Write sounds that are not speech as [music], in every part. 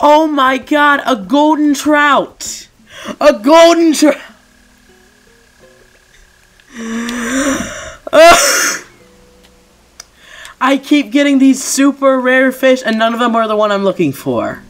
Oh my god, a golden trout! A golden trout! [sighs] I keep getting these super rare fish and none of them are the one I'm looking for.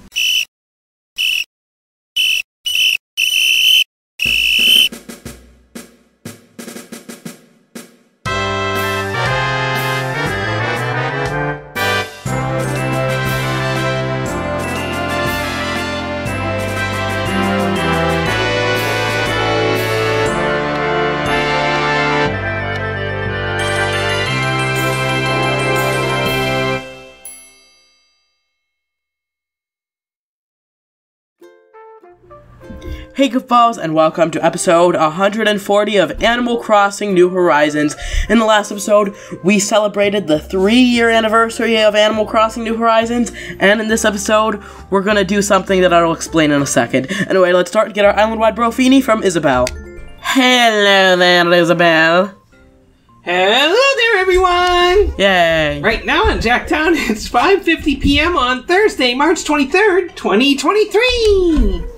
Hey goofballs, and welcome to episode 140 of Animal Crossing New Horizons. In the last episode, we celebrated the three year anniversary of Animal Crossing New Horizons, and in this episode, we're gonna do something that I'll explain in a second. Anyway, let's start and get our island wide brofini from Isabelle. Hello there, Isabelle. Hello there, everyone! Yay. Right now in Jacktown, [laughs] it's 5.50 p.m. on Thursday, March 23rd, 2023!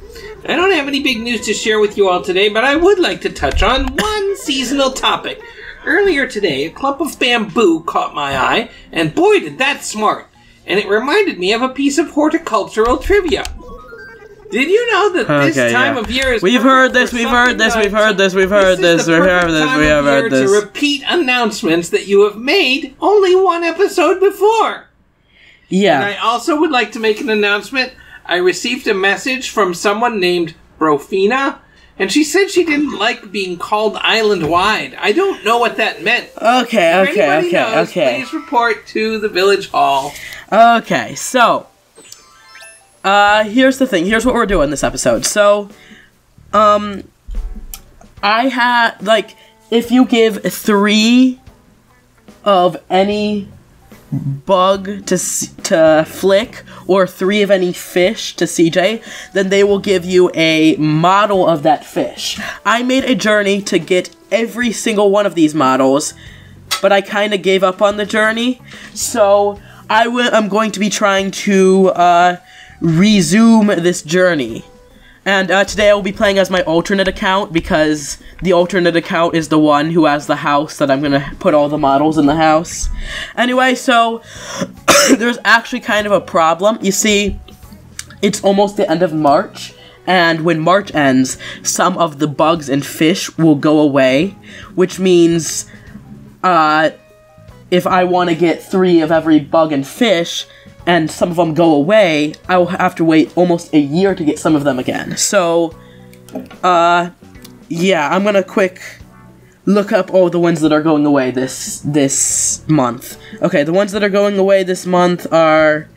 I don't have any big news to share with you all today, but I would like to touch on one [laughs] seasonal topic. Earlier today, a clump of bamboo caught my eye, and boy did that smart! And it reminded me of a piece of horticultural trivia. Did you know that this Okay, time yeah. of year is We've heard this, we've heard this, we've heard this, we've heard this, we've heard this, time we of have heard this. To repeat announcements that you have made only one episode before. Yeah. And Yeah. I also would like to make an announcement. I received a message from someone named Brofina, and she said she didn't like being called island wide. I don't know what that meant. Okay, If okay, okay, knows, okay. Please report to the village hall. Okay, so uh here's the thing. Here's what we're doing this episode. So um I had like if you give 3 of any bug to S- to Flick or 3 of any fish to CJ, then they will give you a model of that fish. I made a journey to get every single one of these models but I kind of gave up on the journey. So I. I'm going to be trying to uh, resume this journey. And uh, today I will be playing as my alternate account because the alternate account is the one who has the house that I'm gonna put all the models in the house. Anyway, so [coughs] there's actually kind of a problem. You see, it's almost the end of March, and when March ends, some of the bugs and fish will go away, which means uh, if I want to get three of every bug and fish, and some of them go away, I will have to wait almost a year to get some of them again. So, uh, yeah, I'm gonna quick look up all the ones that are going away this this month. Okay, the ones that are going away this month are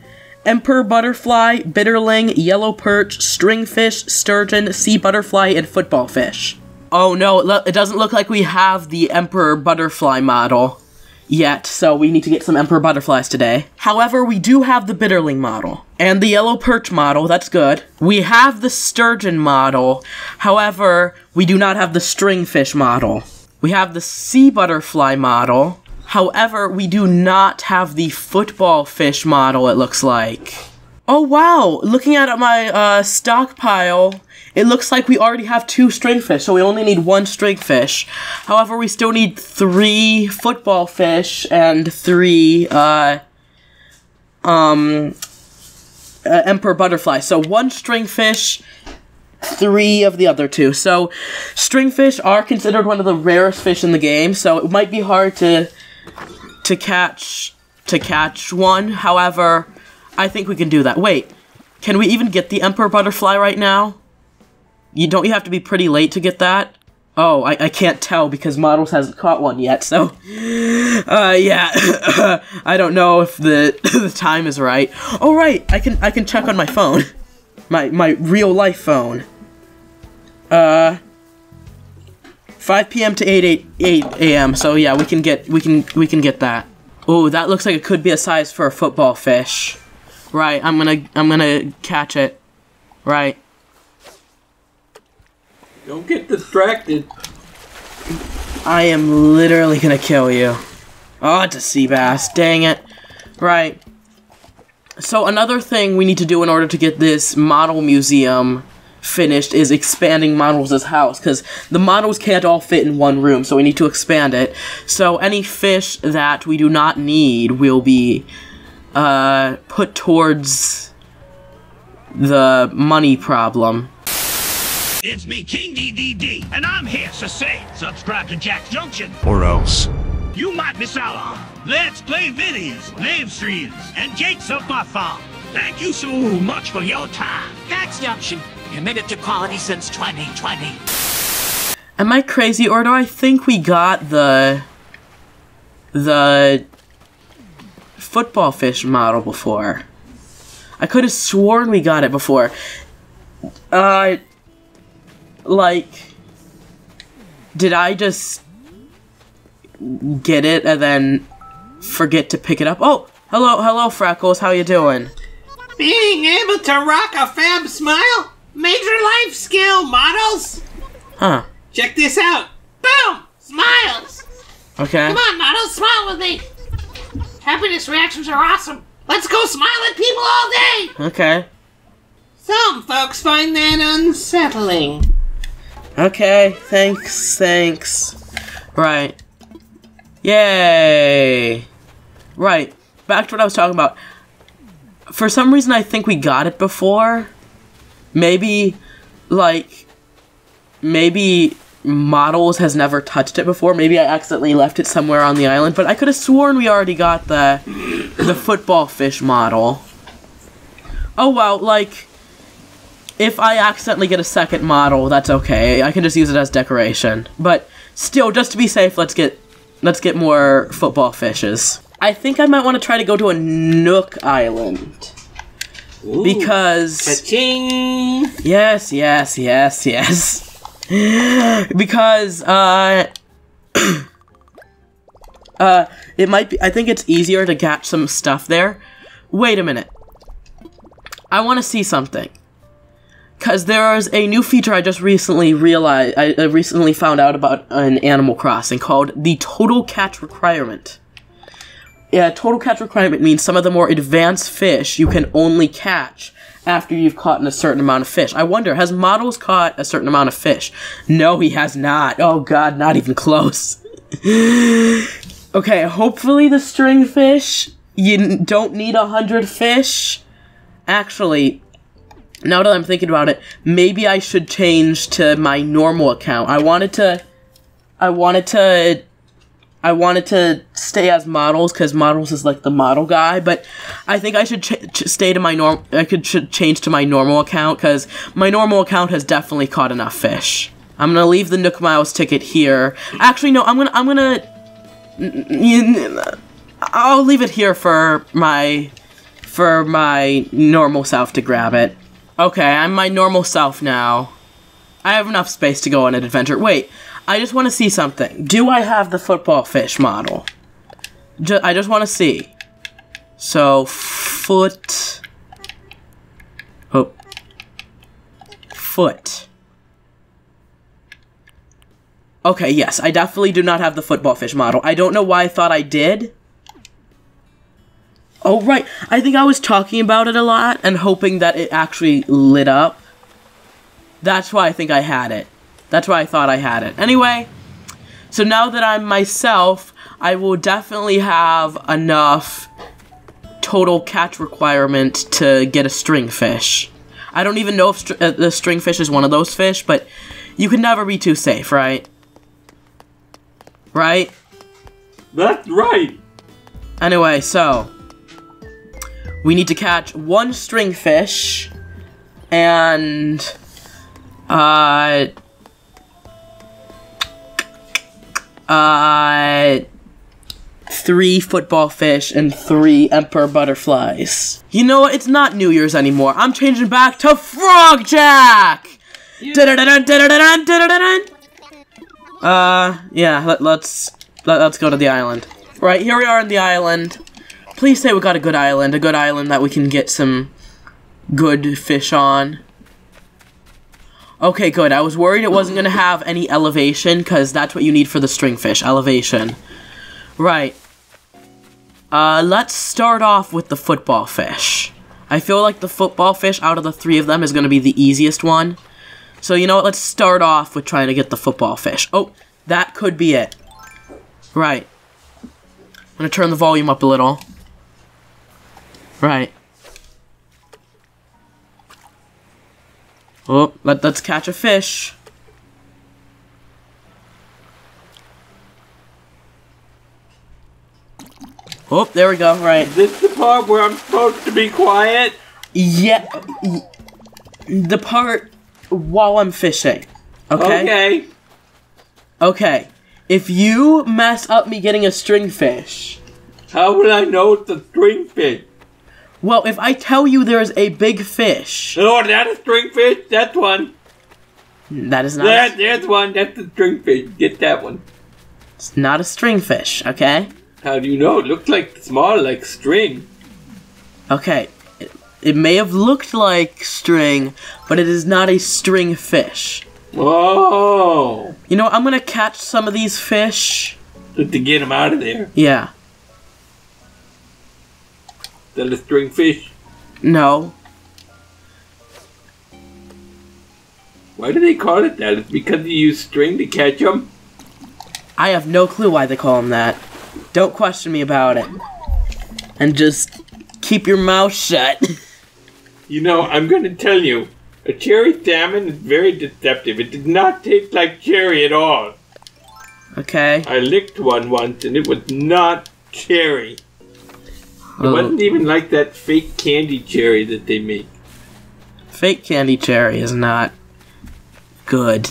Emperor butterfly, bitterling, yellow perch, stringfish, sturgeon, sea butterfly, and football fish. Oh no, it, it doesn't look like we have the Emperor butterfly model yet, so we need to get some Emperor butterflies today. However, we do have the bitterling model and the yellow perch model, that's good. We have the sturgeon model, however, we do not have the stringfish model. We have the sea butterfly model, however, we do not have the football fish model, it looks like. Oh wow, looking at my uh, stockpile, it looks like we already have two stringfish, so we only need one stringfish. However, we still need three football fish and three, uh, um, uh, emperor butterfly. So one stringfish, three of the other two. So stringfish are considered one of the rarest fish in the game, so it might be hard to to catch to catch one. However, I think we can do that. Wait, can we even get the emperor butterfly right now? You don't you have to be pretty late to get that? Oh, I, I can't tell because Models hasn't caught one yet, so [laughs] uh yeah. [laughs] I don't know if the [laughs] the time is right. Oh right, I can I can check on my phone. My my real life phone. Uh 5 p.m. to 8 8 8 a.m. So yeah, we can get we can we can get that. Oh, that looks like it could be a size for a football fish. Right, I'm gonna I'm gonna catch it. Right. Don't get distracted. I am literally gonna kill you. Oh, it's a sea bass. Dang it. Right. so another thing we need to do in order to get this model museum finished is expanding models' house because the models can't all fit in one room so we need to expand it so any fish that we do not need will be uh, put towards the money problem It's me, King DDD, and I'm here to say subscribe to Jack's Junction. Or else. You might miss out on Let's Play videos, live streams, and Jake's Up My Farm. Thank you so much for your time. Jack's Junction, committed to quality since 2020. Am I crazy, or do I think we got the the football fish model before? I could have sworn we got it before. Uh, like, did I just get it and then forget to pick it up? Oh, hello, hello, Freckles. How you doing? Being able to rock a fab smile? Major life skill, models! Huh? Check this out. Boom! Smiles! Okay. Come on, models, smile with me! Happiness reactions are awesome! Let's go smile at people all day! Okay. Some folks find that unsettling. Okay, thanks, thanks. Right. Yay! Right, back to what I was talking about. For some reason, I think we got it before. Maybe, like, maybe Models has never touched it before. Maybe I accidentally left it somewhere on the island, but I could have sworn we already got the the football fish model. Oh well, like if I accidentally get a second model, that's okay. I can just use it as decoration. But still, just to be safe, let's get let's get more football fishes. I think I might want to try to go to a Nook Island. Because Ka-ching! yes, yes, yes, yes. [laughs] because uh [coughs] uh it might be I think it's easier to catch some stuff there. Wait a minute. I want to see something. Cause there's a new feature I just recently realized I, I recently found out about in Animal Crossing called the total catch requirement. Yeah, total catch requirement means some of the more advanced fish you can only catch after you've caught a certain amount of fish. I wonder, has Models caught a certain amount of fish? No, he has not. Oh god, not even close. [laughs] okay, hopefully the string fish. you don't need a hundred fish. Actually, now that I'm thinking about it, maybe I should change to my normal account. I wanted to, I wanted to, I wanted to stay as models because models is like the model guy. But I think I should ch- ch- stay to my norm. I could should change to my normal account because my normal account has definitely caught enough fish. I'm gonna leave the Nook Miles ticket here. Actually, no, I'm gonna, I'm gonna. I'll leave it here for my, for my normal self to grab it. Okay, I'm my normal self now. I have enough space to go on an adventure. Wait, I just want to see something. Do I have the football fish model? I just want to see. So, foot. Oh. Foot. Okay, yes, I definitely do not have the football fish model. I don't know why I thought I did. Oh, right. I think I was talking about it a lot and hoping that it actually lit up. That's why I think I had it. That's why I thought I had it. Anyway, so now that I'm myself, I will definitely have enough total catch requirement to get a string fish. I don't even know if str- uh, the stringfish is one of those fish, but you can never be too safe, right? Right? That's right! Anyway, so we need to catch one string fish, and uh uh three football fish and three emperor butterflies. You know what? It's not New Year's anymore. I'm changing back to Frog Jack. Uh, yeah. Let, let's let, let's go to the island. Right here we are on the island. Please say we got a good island, a good island that we can get some good fish on. Okay, good. I was worried it wasn't gonna have any elevation, because that's what you need for the stringfish, elevation. Right. Uh, let's start off with the football fish. I feel like the football fish out of the three of them is going to be the easiest one. So you know what? Let's start off with trying to get the football fish. Oh, that could be it. Right. I'm going to turn the volume up a little. Right. Oh, let, let's catch a fish. Oh, there we go, right. Is this the part where I'm supposed to be quiet? Yeah, the part while I'm fishing. Okay? Okay. Okay. If you mess up me getting a string fish, How would I know it's a string fish? Well, if I tell you there's a big fish, Oh, that's a string fish? That's one. that is not That, there's one. That's a string fish. Get that one. it's not a string fish, okay? How do you know? It looked like small, like string. Okay. It, it may have looked like string, but it is not a string fish. Oh. You know, I'm gonna catch some of these fish. To get them out of there. Yeah. That a string fish? No. Why do they call it that? It's because you use string to catch them? I have no clue why they call them that. Don't question me about it. And just keep your mouth shut. [laughs] You know, I'm going to tell you. A cherry salmon is very deceptive. It did not taste like cherry at all. okay? I licked one once and it was not cherry. It Oh, wasn't even like that fake candy cherry that they make. fake candy cherry is not good.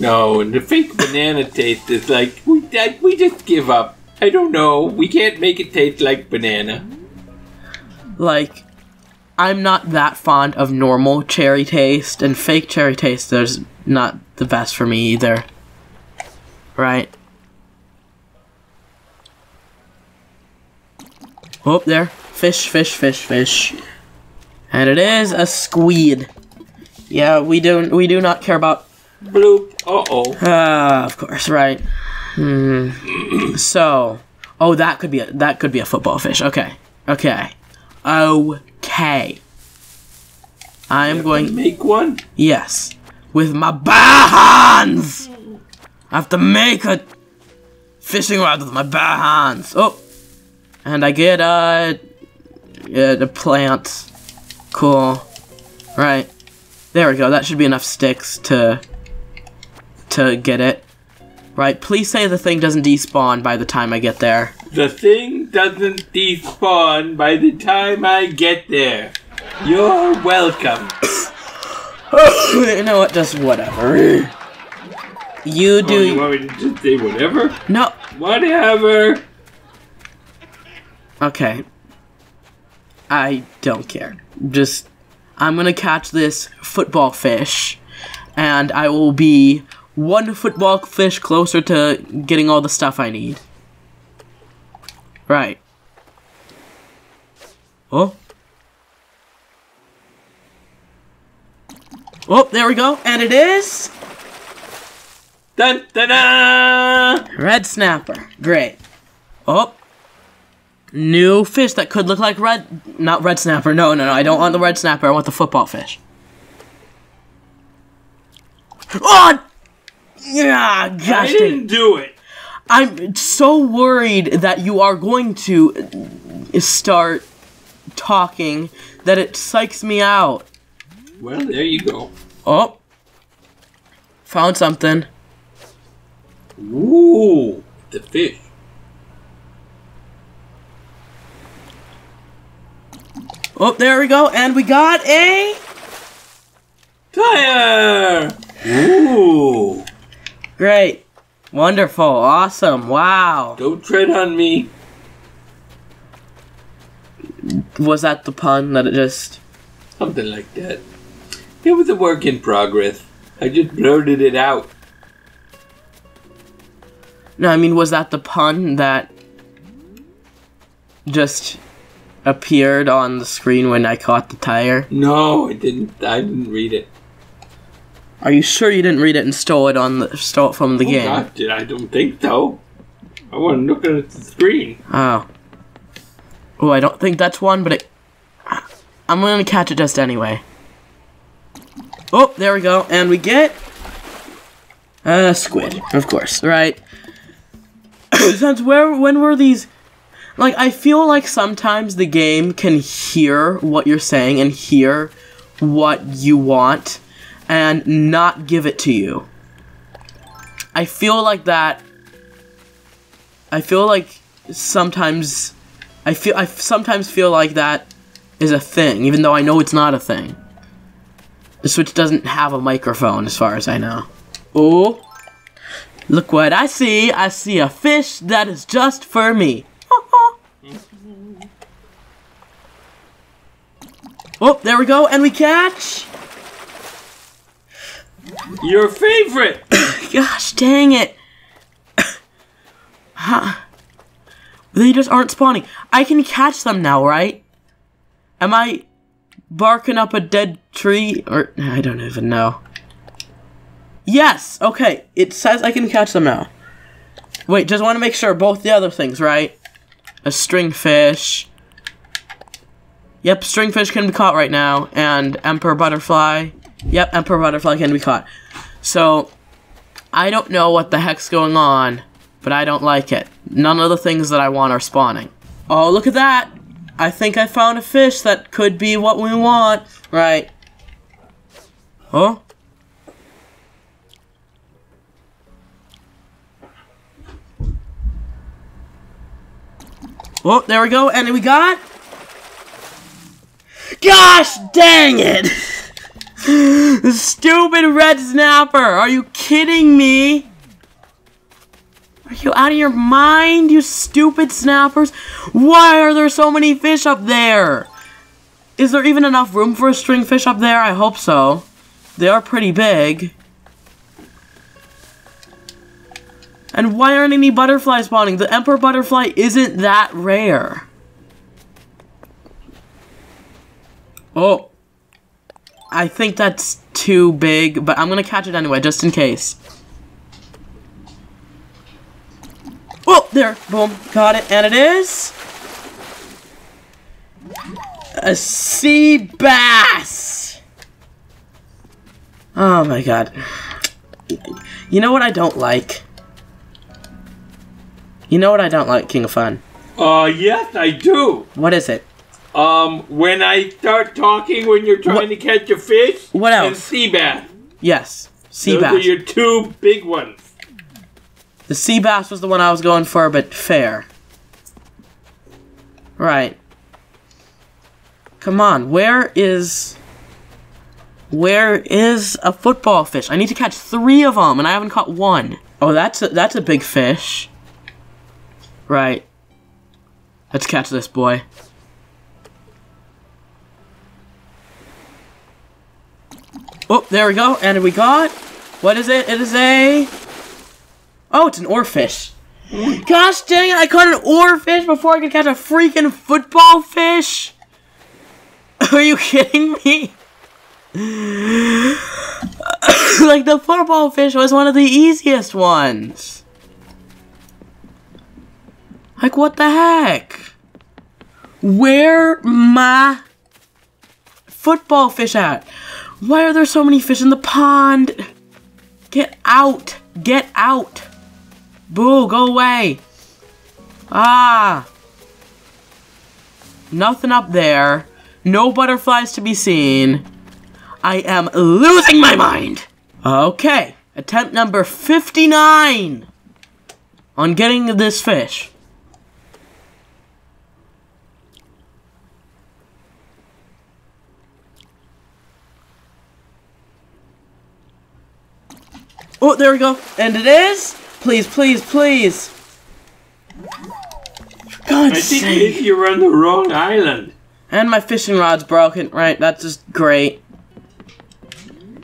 No, and the fake banana taste is like we I, we just give up. I don't know. We can't make it taste like banana. Like, I'm not that fond of normal cherry taste, and fake cherry taste is not the best for me either. Right? Oh, there. Fish, fish, fish, fish. And it is a squid. Yeah, we do we do not care about Bloop. Uh oh. Ah, of course, right. Hmm. So, oh, that could be a that could be a football fish. Okay, okay, okay. I am going. To make one. Yes, with my bare hands. I have to make a fishing rod with my bare hands. Oh, and I get uh, yeah, the plant. Cool. Right. There we go. That should be enough sticks to to get it. Right. Please say the thing doesn't despawn by the time I get there. The thing doesn't despawn by the time I get there. You're welcome. [coughs] [coughs] you know what? Just whatever. You Oh, do. you want me to just say whatever? no. Whatever. Okay. I don't care. Just, I'm gonna catch this football fish, and I will be one football fish closer to getting all the stuff I need. Right. Oh. Oh, there we go. And it is Dun dun dun! red snapper. Great. Oh. New fish that could look like red. Not red snapper. No, no, no. I don't want the red snapper. I want the football fish. Oh! Yeah, I gosh dang. didn't do it. I'm so worried that you are going to start talking that it psychs me out. Well, there you go. Oh. Found something. Ooh, the fish. Oh, there we go. And we got a. Tire! Ooh! Great. Wonderful. Awesome. Wow. Don't tread on me. Was that the pun that it just. Something like that. It was a work in progress. I just blurted it out. No, I mean, was that the pun that just appeared on the screen when I caught the tire? No, I didn't. I didn't read it. Are you sure you didn't read it and stole it on the stole it from the Oh, game? God, did I don't think so. I wasn't looking at the screen. Oh. Oh, I don't think that's one, but it. I'm gonna catch it just anyway. Oh, there we go, and we get a squid, of course, right? [coughs] Since where when were these? Like, I feel like sometimes the game can hear what you're saying and hear what you want, and not give it to you. I feel like that. I feel like sometimes I feel I sometimes feel like that is a thing, even though I know it's not a thing. The Switch doesn't have a microphone, as far as I know. Oh, look what I see! I see a fish that is just for me. Oh, there we go, and we catch. Your favorite. [coughs] Gosh dang it! [coughs] huh? They just aren't spawning. I can catch them now, right? Am I barking up a dead tree? Or, I don't even know. Yes! Okay, it says I can catch them now. Wait, just want to make sure both the other things, right? A stringfish. Yep, stringfish can be caught right now. And emperor butterfly. Yep, emperor butterfly can be caught. So, I don't know what the heck's going on, but I don't like it. None of the things that I want are spawning. Oh, look at that! I think I found a fish that could be what we want. Right. Oh? Oh, there we go, and we got... Gosh dang it! [laughs] stupid red snapper! Are you kidding me? Are you out of your mind, you stupid snappers? Why are there so many fish up there? Is there even enough room for a string fish up there? I hope so. They are pretty big. And why aren't any butterflies spawning? The emperor butterfly isn't that rare. Oh. I think that's too big, but I'm gonna catch it anyway, just in case. Oh, there. Boom. Got it. And it is... A sea bass! Oh my god. You know what I don't like? You know what I don't like, King of Fun? Uh, yes, I do. What is it? Um, when I start talking when you're trying What- to catch a fish. What And else? sea bass. Yes. Sea Those are your two big ones. The sea bass was the one I was going for, but fair. Right. Come on, where is... Where is a football fish? I need to catch three of them, and I haven't caught one. Oh, that's a, that's a big fish. Right. Let's catch this boy. Oh, there we go. And we got... What is it? It is a... Oh, it's an oarfish. Gosh dang it, I caught an oarfish before I could catch a freaking football fish? [laughs] Are you kidding me? [laughs] like, the football fish was one of the easiest ones. Like, what the heck? Where my football fish at? Why are there so many fish in the pond? Get out! Get out! Boo, go away! Ah! Nothing up there. No butterflies to be seen. I am losing my mind! Okay, attempt number 59 on getting this fish. Oh, there we go. And it is? Please, please, please. God's I think sake. maybe you're on the wrong island. And my fishing rod's broken. Right, that's just great.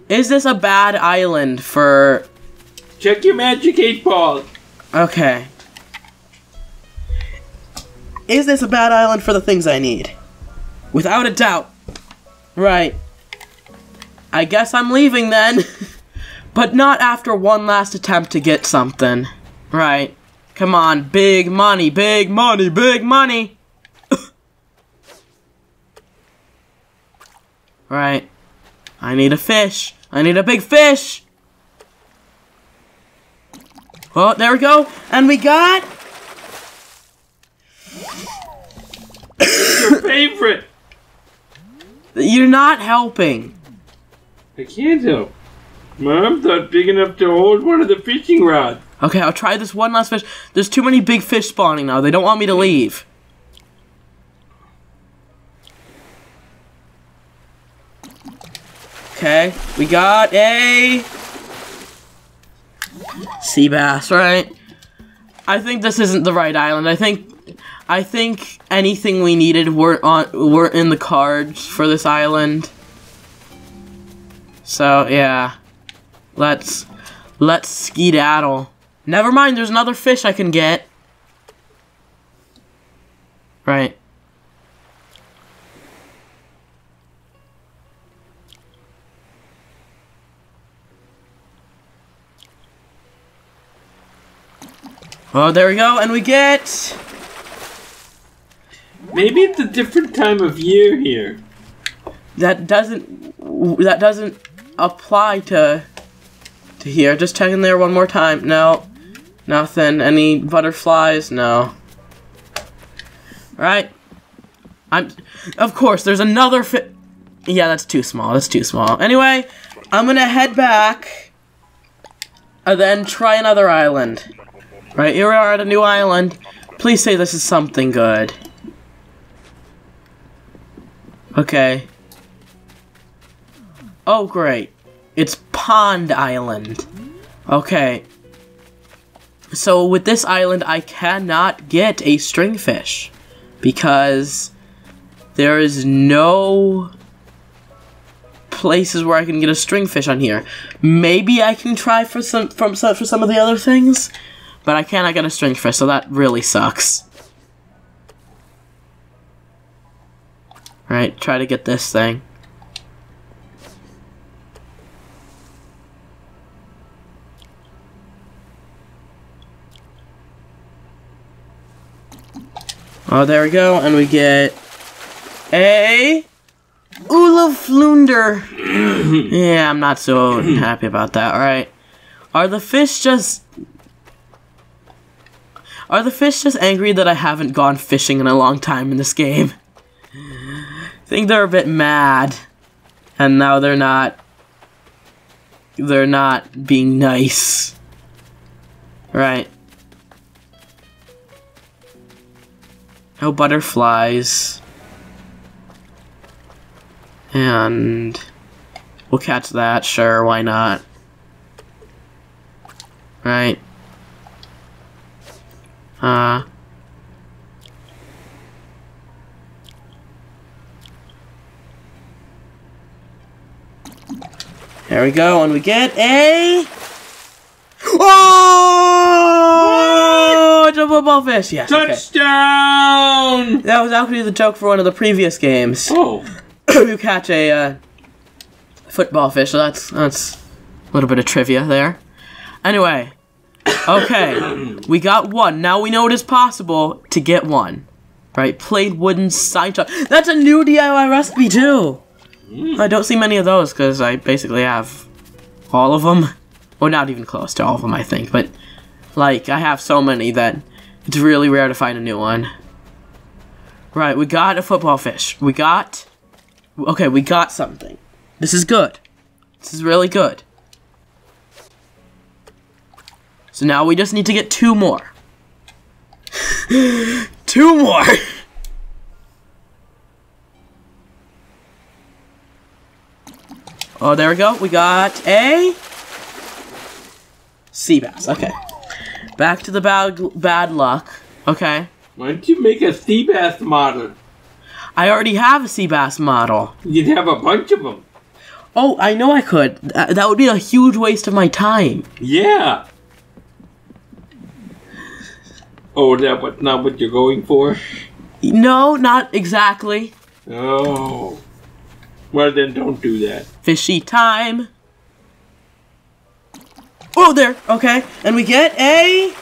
Is this a bad island for... Check your magic eight ball. Okay. Is this a bad island for the things I need? Without a doubt. Right. I guess I'm leaving then. [laughs] But not after one last attempt to get something. Right. Come on, big money, big money, big money! [coughs] right. I need a fish. I need a big fish! Well, there we go. And we got... Your favorite! You're not helping. I can't help. Mom's not big enough to hold one of the fishing rods. Okay, I'll try this one last fish. There's too many big fish spawning now. They don't want me to leave. Okay, we got a sea bass, right? I think this isn't the right island. I think I think anything we needed weren't on weren't in the cards for this island. So, yeah. Let's let's skedaddle. Never mind, there's another fish I can get. Right. Oh, there we go, and we get Maybe it's a different time of year here. that doesn't that doesn't apply to to here. Just checking there one more time. No, nothing. Any butterflies? No. Right. I'm. Of course, there's another fi- Yeah, that's too small. That's too small. Anyway, I'm gonna head back, and then try another island. Right here we are at a new island. Please say this is something good. Okay. Oh, great. It's Pond Island. Okay. So with this island, I cannot get a stringfish because there is no places where I can get a stringfish on here. Maybe I can try for some from for some of the other things, but I cannot get a stringfish, so that really sucks. Right, try to get this thing. Oh, there we go, and we get a olive flounder. [clears throat] yeah, I'm not so [clears throat] happy about that. All right, are the fish just are the fish just angry that I haven't gone fishing in a long time in this game? I think they're a bit mad, and now they're not. They're not being nice. Right. No butterflies. And we'll catch that, sure, why not? Right. Uh There we go, and we get a Oh! It's a football fish, yes. okay. Touchdown! That was actually the joke for one of the previous games. Oh, [coughs] you catch a uh, football fish, so that's that's a little bit of trivia there. Anyway, okay, [coughs] we got one. Now we know it is possible to get one. Right, plain wooden side shot. That's a new DIY recipe too. I don't see many of those because I basically have all of them. Well, not even close to all of them, I think. But like, I have so many that it's really rare to find a new one. Right, we got a football fish. We got Okay, we got something. This is good. This is really good. So now we just need to get two more. [laughs] two more! [laughs] oh, there we go. We got a sea bass. Okay. Back to the bad bad luck. Okay. why don't you make a sea bass model? I already have a sea bass model. You'd have a bunch of them. Oh, I know I could. Th- that would be a huge waste of my time. Yeah. Oh, that what not what you're going for? No, not exactly. Oh. Well then, don't do that. Fishy time. Oh, there. Okay, and we get a.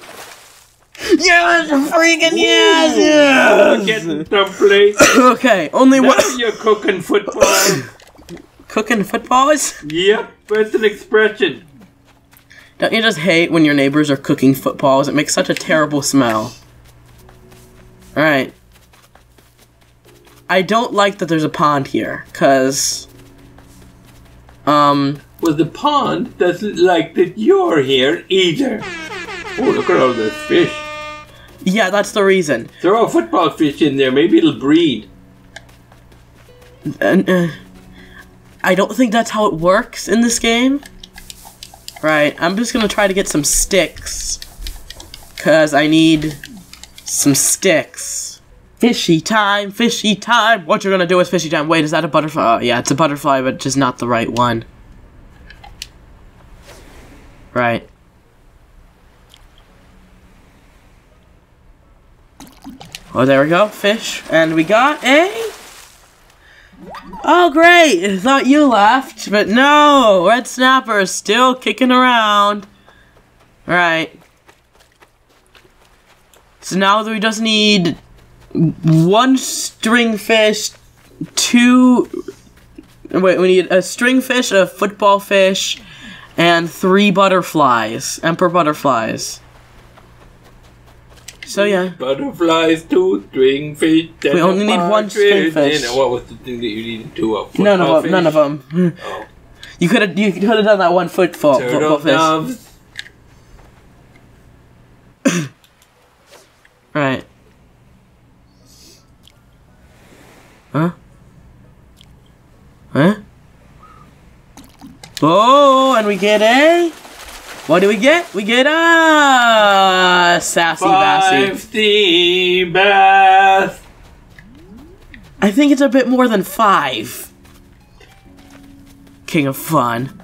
Yes, freaking yes, yes. Getting someplace. [coughs] Okay, only one. Now you're cooking football. [coughs] cooking footballs? Yep, that's an expression. Don't you just hate when your neighbors are cooking footballs? It makes such a terrible smell. Alright. I don't like that there's a pond here, because. Um. Well, the pond doesn't like that you're here either. Oh, look at all this fish. Yeah, that's the reason. Throw a football fish in there, maybe it'll breed. And, uh, I don't think that's how it works in this game. Right, I'm just gonna try to get some sticks. Cause I need some sticks. Fishy time, fishy time. What you're gonna do is fishy time. Wait, is that a butterfly? Oh, yeah, it's a butterfly, but just not the right one. Right. Oh, there we go, fish. And we got a... Oh, great! I thought you left, but no! Red Snapper is still kicking around. Right. So now we just need one string fish, two... Wait, we need a string fish, a football fish, and three butterflies. Emperor butterflies. So yeah. Butterflies, two string fish. We only need one string fish. And what was the thing that you needed two of? None of them. None of them. Oh. [laughs] You could have. You could have done that one football. football Turtle fish. doves. [coughs] Right. Huh? Huh? Oh, and we get a... What do we get? We get a... Sassy Bassy. 5D Bath. I think it's a bit more than five. King of Fun.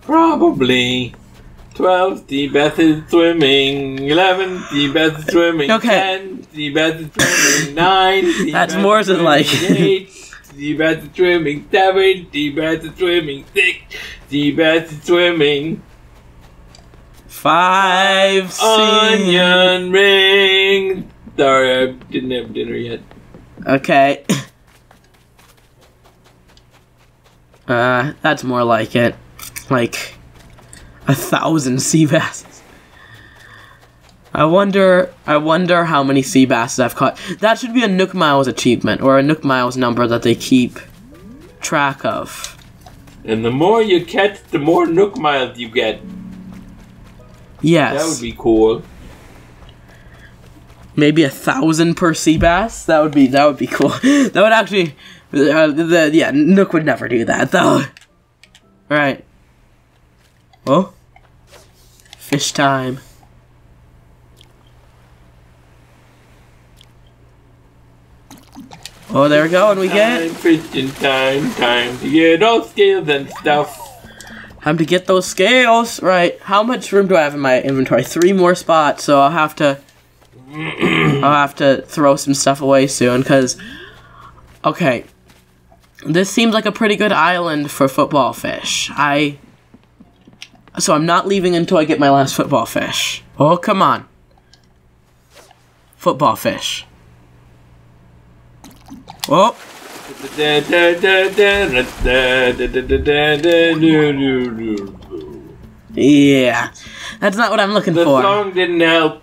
Probably. 12 the best is swimming 11 the best is swimming okay. 10 the best is swimming 9 the that's more than like 8 the bats are swimming, seven, the bats are swimming, six, the bats are swimming. Five onion ring. Sorry, I didn't have dinner yet. Okay. Uh, that's more like it. Like a thousand sea bass. I wonder. I wonder how many sea basses I've caught. That should be a Nook Miles achievement or a Nook Miles number that they keep track of. And the more you catch, the more Nook miles you get. Yes. That would be cool. maybe a thousand per sea bass. That would be that would be cool. [laughs] that would actually, uh, the yeah Nook would never do that though. Right. Well, fish time. Oh, there we go, and we get... Time, fishing time, time to get all scales and stuff. time to get those scales. Right. How much room do I have in my inventory? Three more spots, so I'll have to. [clears throat] I'll have to throw some stuff away soon, cause. Okay. This seems like a pretty good island for football fish. I. So I'm not leaving until I get my last football fish. Oh, come on. Football fish. Oh, yeah. That's not what I'm looking for. The song didn't help.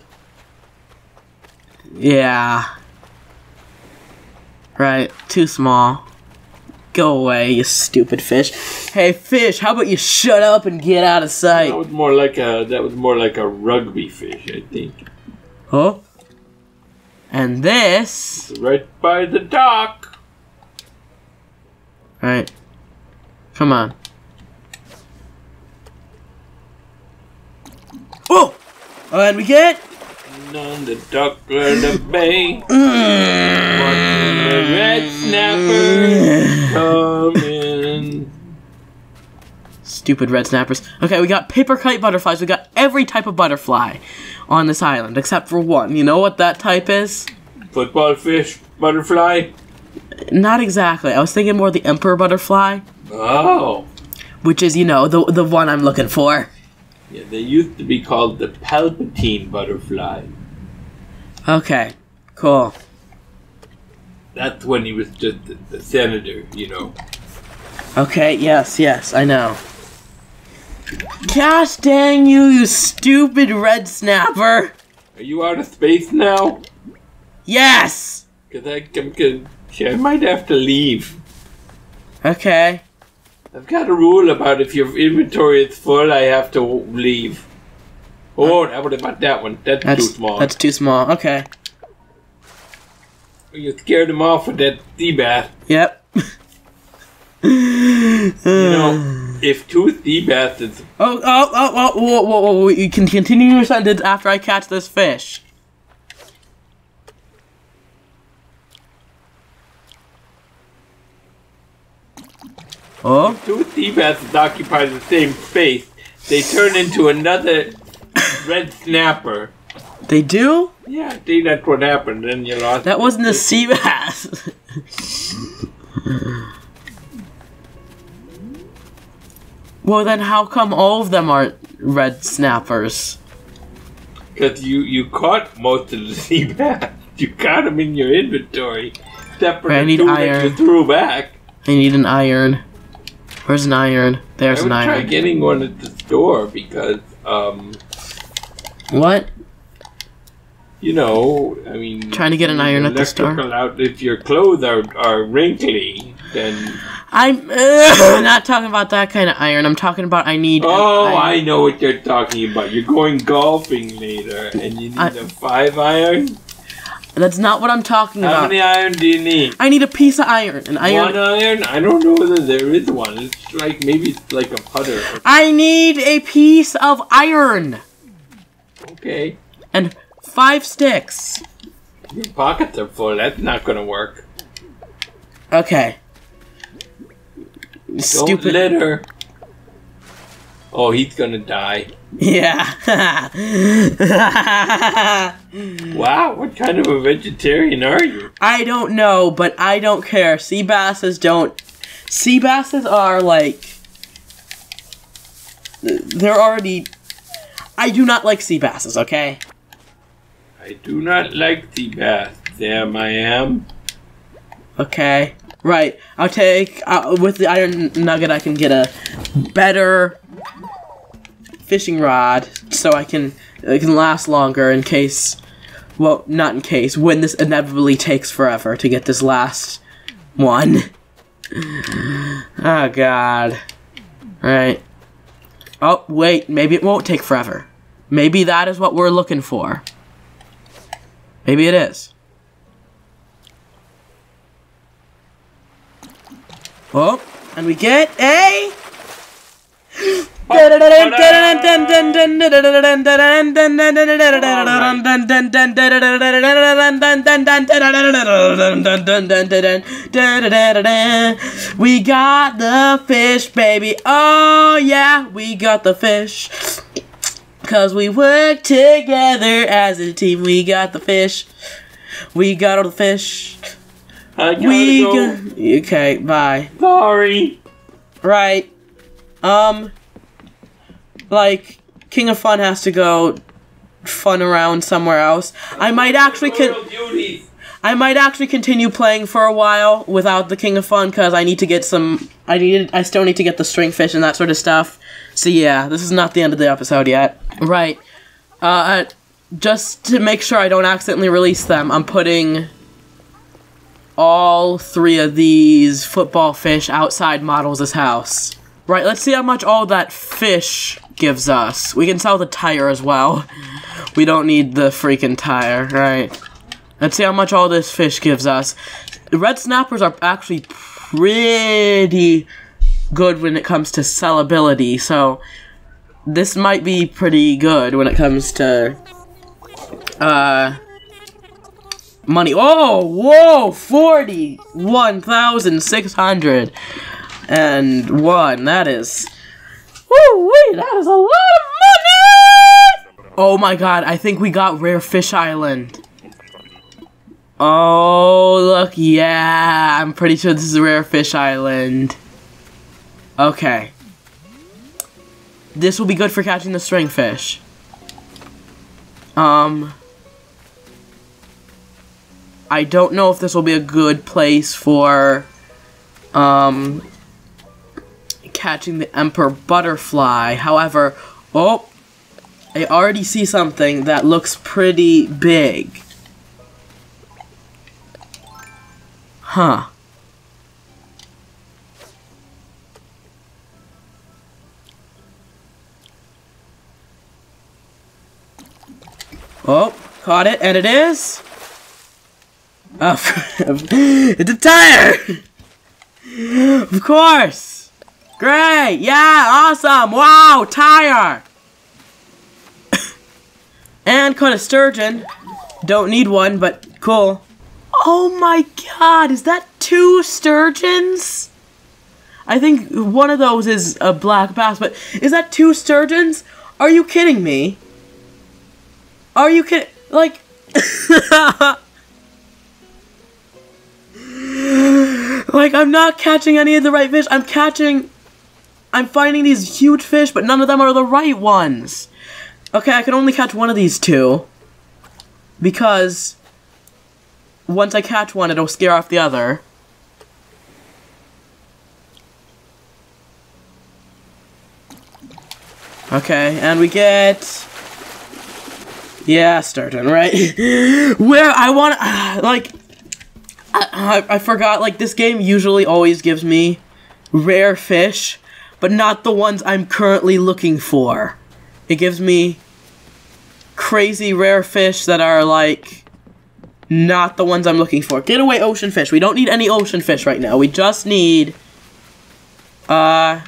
Yeah. Right, too small. Go away, you stupid fish. Hey, fish, how about you shut up and get out of sight? That was more like a that was more like a rugby fish, I think. Oh. And this. Right by the dock. Alright. Come on. Oh! And we get. On the dock or the bay. Watching the red snapper come in. Stupid red snappers. Okay, we got paper kite butterflies. We got every type of butterfly on this island except for one. You know what that type is? Football fish, butterfly. Not exactly. I was thinking more the emperor butterfly, Oh. which is, you know, the the one I'm looking for. Yeah, they used to be called the Palpatine butterfly. Okay, cool. That's when he was just the, the senator, you know. Okay, yes, yes, I know. Gosh dang you, you stupid red snapper! Are you out of space now? Yes! Cause I, I'm I might have to leave. Okay. I've got a rule about if your inventory is full, I have to leave. Oh, uh, that what about that one? That's, That's too small. That's too small. Okay. You scared him off with that sea bass. Yep. [laughs] You know, if two sea basses Oh, oh, oh, oh, whoa, whoa, whoa, whoa, you can continue your sentence after I catch this fish. Oh, two sea basses occupy the same space, they turn into another [coughs] red snapper. they do? Yeah, I think that's what happened. Then you lost. That wasn't a sea bass. [laughs] well, then how come all of them aren't red snappers? Because you, you caught most of the [laughs] sea bass. You got them in your inventory. Except for I need two that iron. you threw back. I need an iron. Where's an iron? There's an iron. I would try getting one at the store because, um, What? you know, I mean, Trying to get an iron at the store? Out, if your clothes are, are wrinkly, then I'm [laughs] uh, not talking about that kind of iron. I'm talking about I need. oh. I know what you're talking about. You're going golfing later, and you need I- a five iron. That's not what I'm talking How about. How many iron do you need? I need a piece of iron. An iron. One iron? I don't know whether there is one. It's like maybe it's like a putter. I need a piece of iron Okay, and five sticks. your pockets are full. That's not gonna work. Okay. Don't Stupid. litter. Oh, he's gonna die. Yeah. [laughs] Wow, what kind of a vegetarian are you? I don't know, but I don't care. Sea basses don't. Sea basses are like. They're already. I do not like sea basses, okay? I do not like sea bass. Sam, I am. Okay. Right. I'll take. Uh, with the iron nugget, I can get a better fishing rod so I can. It can last longer in case. Well, not in case. When this inevitably takes forever to get this last one. Oh, God. Right. Oh, wait. Maybe it won't take forever. Maybe that is what we're looking for. Maybe it is. Oh, and we get a. We got the fish, baby. Oh, yeah, we got the fish. Cause we work together as a team. We got the fish. We got all the fish. I gotta We go. Okay, bye. Sorry. Right. Um. Like, King of Fun has to go fun around somewhere else. I might actually con- I might actually continue playing for a while without the King of Fun because I need to get some. I need. I still need to get the string fish and that sort of stuff. So yeah, this is not the end of the episode yet. Right. Uh, just to make sure I don't accidentally release them, I'm putting all three of these football fish outside Models' house. Right. Let's see how much all that fish gives us. We can sell the tire as well. We don't need the freaking tire. Right. Let's see how much all this fish gives us. Red snappers are actually pretty good when it comes to sellability, so this might be pretty good when it comes to uh money. Oh, whoa, forty one thousand six hundred and one. That is, woo, wait, that is a lot of money. Oh my god, I think we got Rare Fish Island. Oh, look, yeah, I'm pretty sure this is Rare Fish Island. Okay. This will be good for catching the string fish. Um. I don't know if this will be a good place for, um, catching the emperor butterfly. However, oh, I already see something that looks pretty big. Huh. Oh, caught it, and it is. Oh, it's a tire! Of course! Great! Yeah, awesome! Wow, tire! and caught a sturgeon. Don't need one, but cool. Oh my god, is that two sturgeons? I think one of those is a black bass, but is that two sturgeons? Are you kidding me? Are you kidding? Like, [laughs] [sighs] like I'm not catching any of the right fish. I'm catching, I'm finding these huge fish, but none of them are the right ones. Okay, I can only catch one of these two because once I catch one, it'll scare off the other. Okay, and we get yeah, sturgeon, right? [laughs] Where I want, [sighs] like, I, I, forgot, like, this game usually always gives me rare fish, but not the ones I'm currently looking for. It gives me crazy rare fish that are, like, not the ones I'm looking for. Get away ocean fish. We don't need any ocean fish right now. We just need, uh,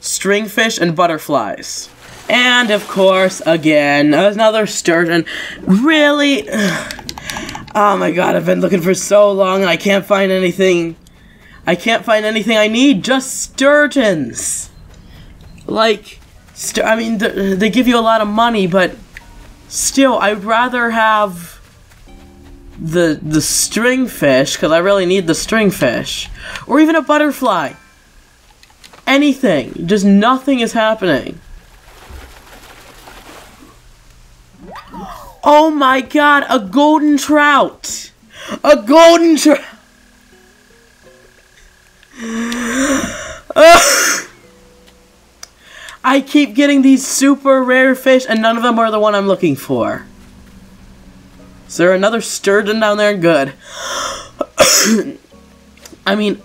stringfish and butterflies. And of course, again, another sturgeon. Really? Oh my god, I've been looking for so long and I can't find anything. I can't find anything I need, just sturgeons. Like, st I mean, th they give you a lot of money, but still, I'd rather have the the stringfish, because I really need the stringfish. Or even a butterfly. Anything. Just nothing is happening. Oh my god, a golden trout! A golden trout! [laughs] I keep getting these super rare fish and none of them are the one I'm looking for. Is there another sturgeon down there? Good. [coughs] I mean,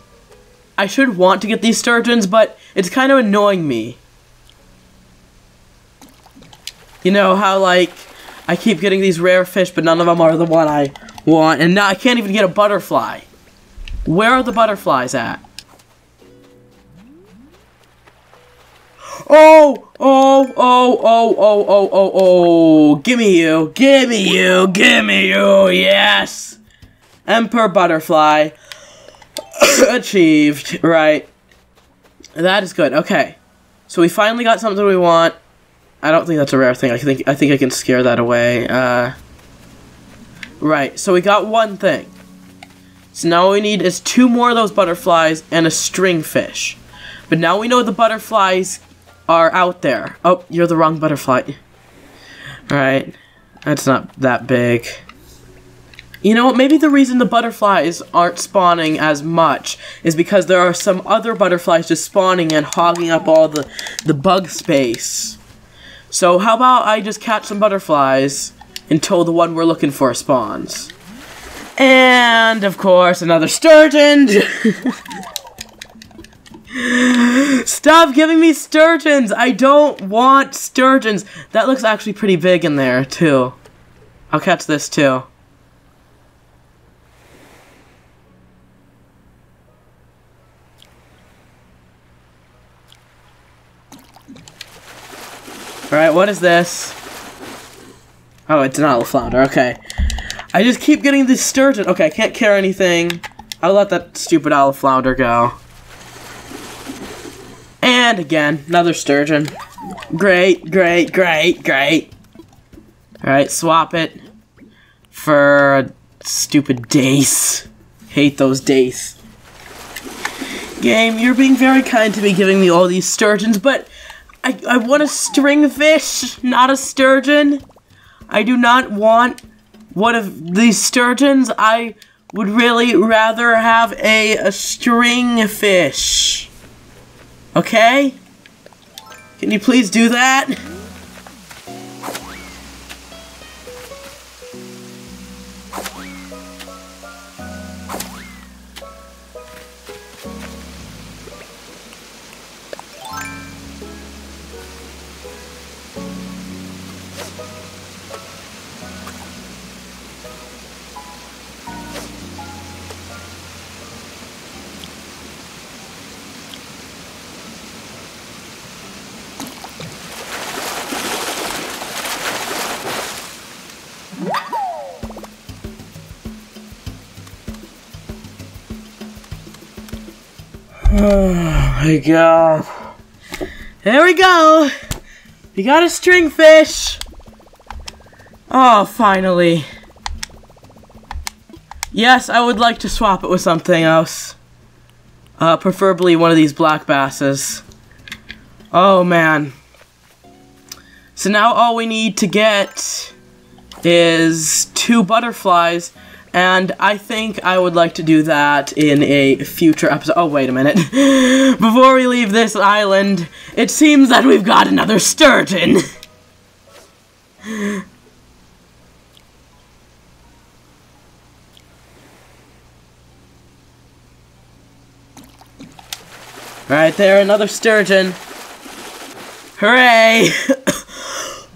I should want to get these sturgeons, but it's kind of annoying me. You know how, like, I keep getting these rare fish, but none of them are the one I want. And now I can't even get a butterfly. Where are the butterflies at? Oh, oh, oh, oh, oh, oh, oh, oh. Gimme you. Gimme you. Gimme you. Yes. Emperor Butterfly. [coughs] Achieved. Right. That is good. Okay. So we finally got something we want. I don't think that's a rare thing. I think I think I can scare that away. Uh, right. So we got one thing. So now all we need is two more of those butterflies and a string fish. But now we know the butterflies are out there. Oh, you're the wrong butterfly. Alright. That's not that big. You know? Maybe the reason the butterflies aren't spawning as much is because there are some other butterflies just spawning and hogging up all the, the bug space. So how about I just catch some butterflies until the one we're looking for spawns. And, of course, another sturgeon! [laughs] Stop giving me sturgeons! I don't want sturgeons! That looks actually pretty big in there, too. I'll catch this, too. Alright, what is this? Oh, it's an olive flounder, okay. I just keep getting this sturgeon. Okay, I can't carry anything. I'll let that stupid olive flounder go. And again, another sturgeon. Great, great, great, great. Alright, swap it for a stupid dace. Hate those dace. Game, you're being very kind to me giving me all these sturgeons, but I, I want a string fish, not a sturgeon. I do not want one of these sturgeons. I would really rather have a, a string fish. Okay? Can you please do that? Oh my god. There we go. We got a string fish. Oh, finally. Yes, I would like to swap it with something else. Uh, preferably one of these black basses. Oh, man. So now all we need to get is two butterflies, and I think I would like to do that in a future episode. Oh, wait a minute. [laughs] Before we leave this island, it seems that we've got another sturgeon. [laughs] Right there, another sturgeon. Hooray!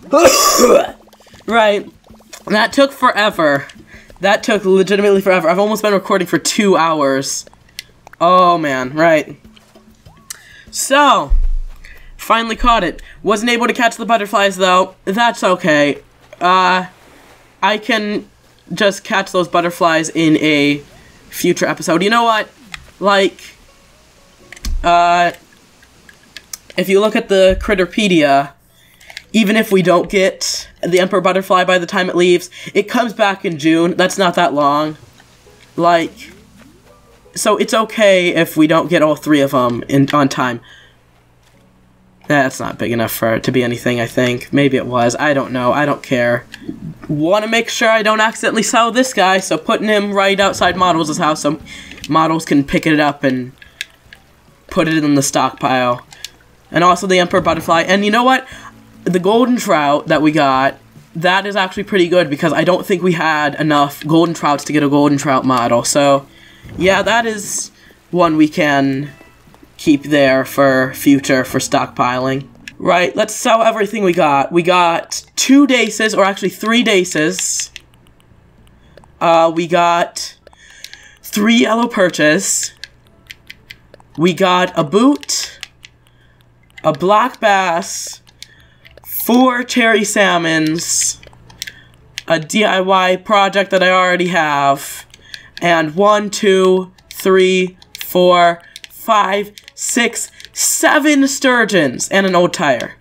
[laughs] right. That took forever. That took legitimately forever. I've almost been recording for two hours. Oh man, right. So, finally caught it. Wasn't able to catch the butterflies though. That's okay. Uh, I can just catch those butterflies in a future episode. You know what? Like, uh, if you look at the Critterpedia, even if we don't get the Emperor Butterfly by the time it leaves, it comes back in June. That's not that long. Like, so it's okay if we don't get all three of them in on time. That's not big enough for it to be anything, I think. Maybe it was. I don't know. I don't care. Want to make sure I don't accidentally sell this guy, so putting him right outside Models' house so Models can pick it up and put it in the stockpile. And also the Emperor Butterfly. And you know what? The Golden Trout that we got, that is actually pretty good because I don't think we had enough Golden Trouts to get a Golden Trout model. So, yeah, that is one we can keep there for future for stockpiling. Right, let's sell everything we got. We got two daces, or actually three daces. Uh, we got three yellow perches. We got a boot, a black bass, four cherry salmons, a DIY project that I already have, and one, two, three, four, five, six, seven sturgeons, and an old tire.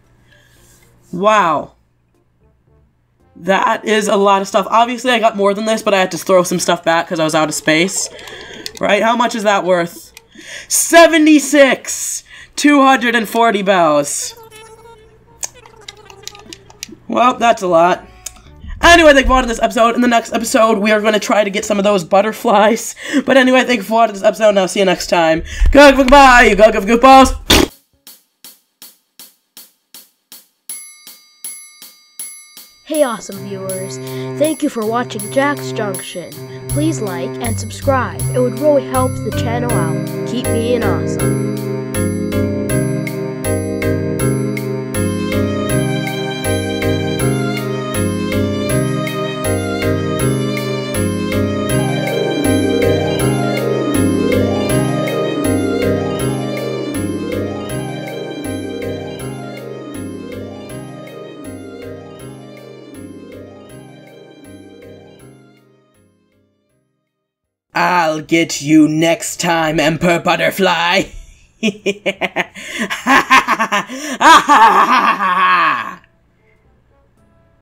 Wow. That is a lot of stuff. Obviously, I got more than this, but I had to throw some stuff back because I was out of space. Right? How much is that worth? 76! 240 bells. Well, that's a lot. Anyway, thank you for watching this episode. In the next episode, we are going to try to get some of those butterflies. [laughs] But anyway, thank you for watching this episode, and I'll see you next time. Go, goodbye, you go, give goofballs. Hey awesome viewers, thank you for watching Jack's Junction. Please like and subscribe, it would really help the channel out. Keep being awesome. I'll get you next time, Emperor Butterfly.